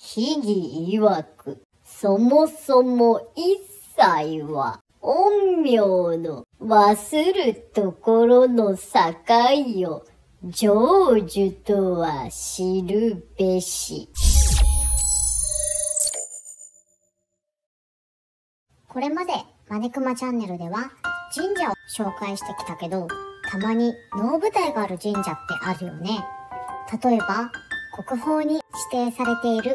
秘儀曰く、そもそも一切は、陰陽の忘るところの境を成就とは知るべし。これまでマネクマチャンネルでは神社を紹介してきたけど、たまに能舞台がある神社ってあるよね。例えば、国宝に指定されている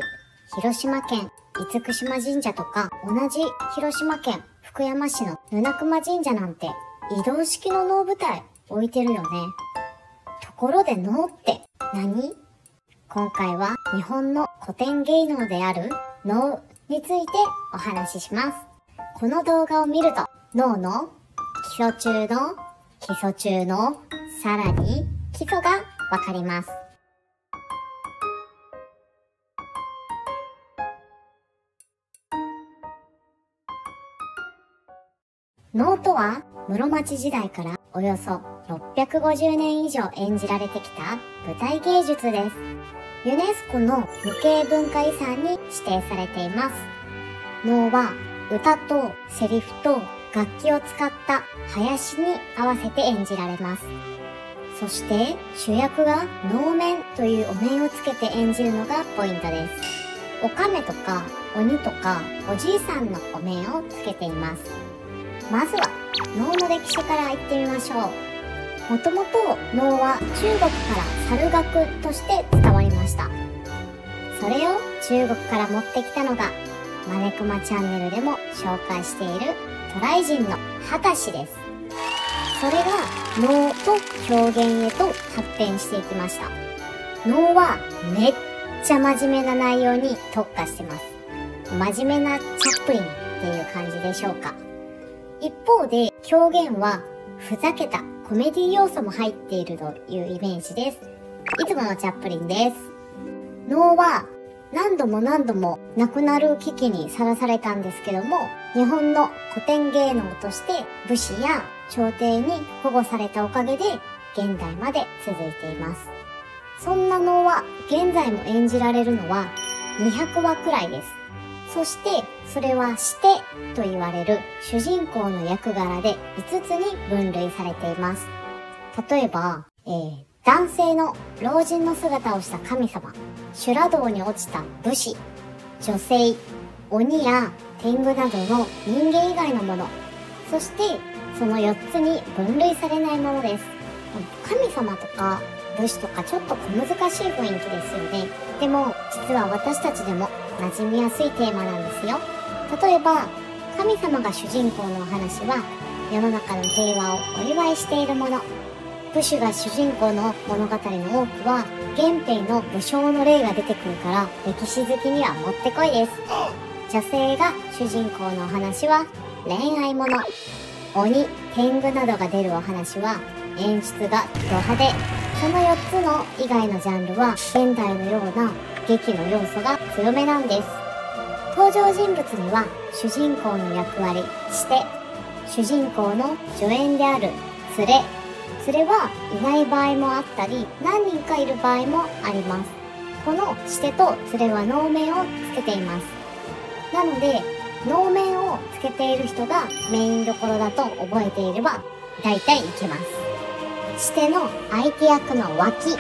広島県厳島神社とか、同じ広島県福山市の布熊神社なんて移動式の能舞台置いてるよね。ところで能って何？今回は日本の古典芸能である能についてお話しします。この動画を見ると脳の基礎中の基礎中のさらに基礎がわかります。能とは室町時代からおよそ650年以上演じられてきた舞台芸術です。ユネスコの無形文化遺産に指定されています。能は歌とセリフと楽器を使った林に合わせて演じられます。そして主役が能面というお面をつけて演じるのがポイントです。お亀とか鬼とかおじいさんのお面をつけています。まずは能の歴史から言ってみましょう。もともと能は中国から猿楽として伝わりました。それを中国から持ってきたのがマネクマチャンネルでも紹介している渡来人の秦氏です。それが能と表現へと発展していきました。能はめっちゃ真面目な内容に特化してます。真面目なチャップリンっていう感じでしょうか。一方で表現はふざけたコメディ要素も入っているというイメージです。いつものチャップリンです。能は何度も何度も亡くなる危機にさらされたんですけども、日本の古典芸能として武士や朝廷に保護されたおかげで現代まで続いています。そんな能は現在も演じられるのは200話くらいです。そして、それはしてと言われる主人公の役柄で5つに分類されています。例えば、えー、男性の老人の姿をした神様、修羅道に落ちた武士、女性、鬼や天狗などの人間以外のもの、そしてその4つに分類されないものです。神様とか武士とかちょっと小難しい雰囲気ですよね。でも、実は私たちでも馴染みやすいテーマなんですよ。例えば、神様が主人公のお話は、世の中の平和をお祝いしているもの。武士が主人公の物語の多くは、原平の武将の例が出てくるから、歴史好きにはもってこいです。女性が主人公のお話は、恋愛もの。鬼、天狗などが出るお話は、演出がド派手。その4つの以外のジャンルは、現代のような劇の要素が強めなんです。登場人物には主人公の役割して主人公の助演である連れ連れはいない場合もあったり何人かいる場合もあります。このしてと連れは能面をつけています。なので能面をつけている人がメインどころだと覚えていれば大体いけます。しての相手役の脇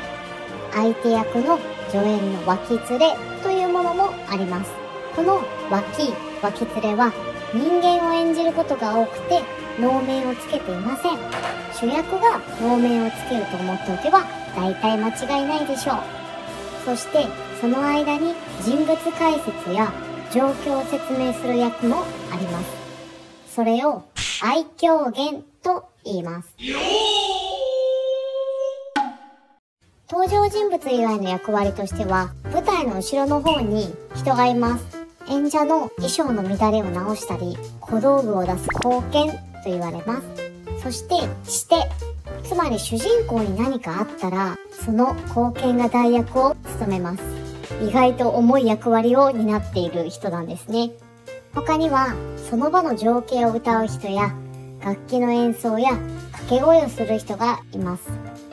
相手役の助演の脇連れというものもあります。この脇、脇連れは人間を演じることが多くて能面をつけていません。主役が能面をつけると思っておけば大体間違いないでしょう。そしてその間に人物解説や状況を説明する役もあります。それを愛狂言と言います。登場人物以外の役割としては、舞台の後ろの方に人がいます。演者の衣装の乱れを直したり、小道具を出す貢献と言われます。そして、して、つまり主人公に何かあったら、その貢献が代役を務めます。意外と重い役割を担っている人なんですね。他には、その場の情景を歌う人や、楽器の演奏や掛け声をする人がいます。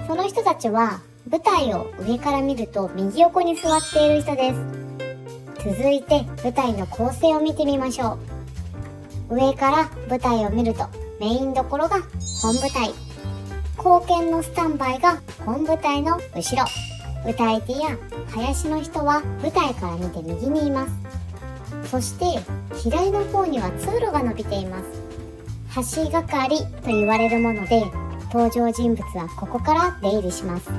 その人たちは舞台を上から見ると右横に座っている人です。続いて舞台の構成を見てみましょう。上から舞台を見るとメインどころが本舞台。後見のスタンバイが本舞台の後ろ。歌い手や林の人は舞台から見て右にいます。そして左の方には通路が伸びています。橋係と言われるもので登場人物はここから出入りします。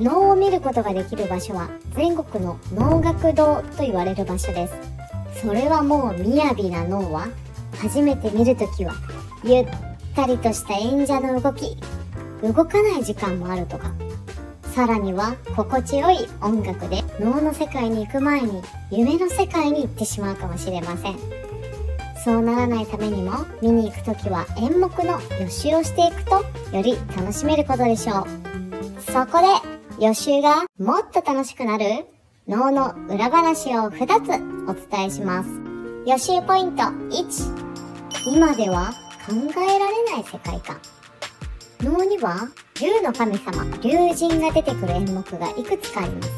能を見ることができる場所は全国の能楽堂と言われる場所です。それはもう雅な能は初めて見るときはゆったりとした演者の動き、動かない時間もあるとか。さらには心地よい音楽で能の世界に行く前に夢の世界に行ってしまうかもしれません。そうならないためにも見に行くときは演目の予習をしていくとより楽しめることでしょう。そこで予習がもっと楽しくなる？脳の裏話を2つお伝えします。予習ポイント1。今では考えられない世界観。脳には竜の神様、竜神が出てくる演目がいくつかあります。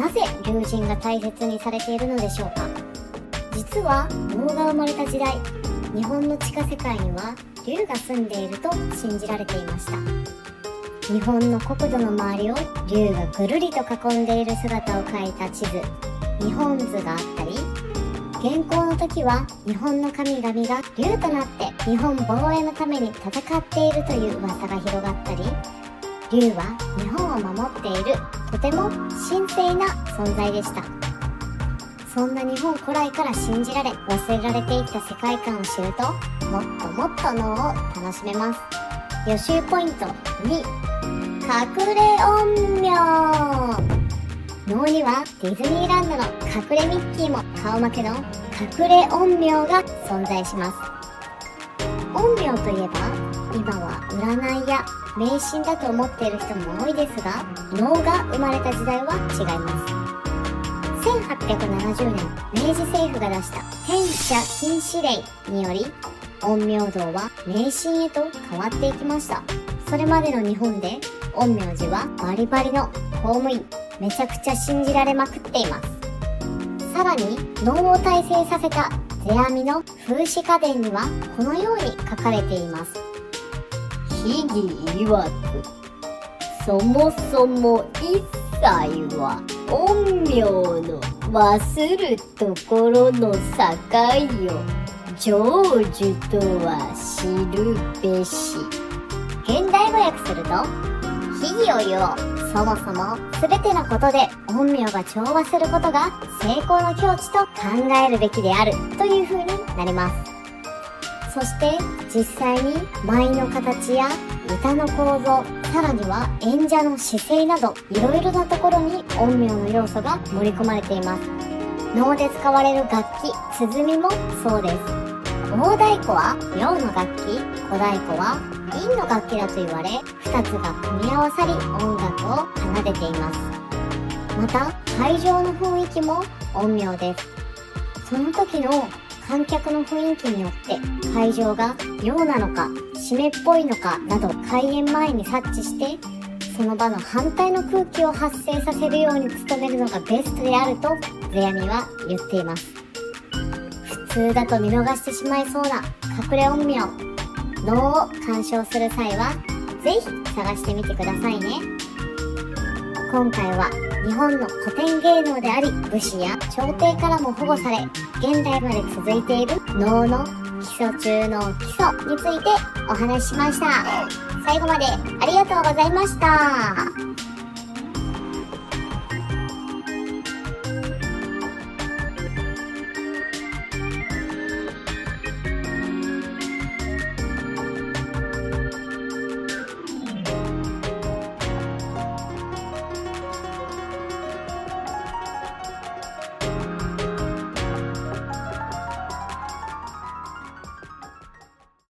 なぜ竜神が大切にされているのでしょうか？実は能が生まれた時代、日本の地下世界には竜が住んでいると信じられていました。日本の国土の周りを竜がぐるりと囲んでいる姿を描いた地図。日本図があったり現行の時は日本の神々が竜となって日本防衛のために戦っているという噂が広がったり竜は日本を守っているとても神聖な存在でした。そんな日本古来から信じられ忘れられていった世界観を知るともっともっと脳を楽しめます。予習ポイント2隠れ陰陽能にはディズニーランドの隠れミッキーも顔負けの隠れ陰陽が存在します。陰陽といえば今は占いや迷信だと思っている人も多いですが能が生まれた時代は違います。1870年明治政府が出した天社禁止令により陰陽道は迷信へと変わっていきました。それまでの日本で陰陽師はバリバリの公務員めちゃくちゃ信じられまくっています。さらに能を大成させた世阿弥の風刺家電にはこのように書かれています。秘義曰くそもそも一切は陰陽の忘るところの境を成就とは知るべし。現代語訳すると意義を言おう。そもそも、すべてのことで、陰陽が調和することが成功の境地と考えるべきである、という風になります。そして、実際に舞の形や歌の構造、さらには演者の姿勢など、いろいろなところに陰陽の要素が盛り込まれています。能で使われる楽器、鼓もそうです。大太鼓は陽の楽器、小太鼓は陰の楽器だと言われ、2つが組み合わさり音楽を奏でています。また、会場の雰囲気も陰陽です。その時の観客の雰囲気によって会場が陽なのか湿っぽいのかなど開演前に察知してその場の反対の空気を発生させるように努めるのがベストであると世阿弥は言っています普通だと見逃してしまいそうな隠れ陰陽能を鑑賞する際は、是非探してみてくださいね。今回は日本の古典芸能であり、武士や朝廷からも保護され、現代まで続いている能の基礎中の基礎についてお話ししました。最後までありがとうございました。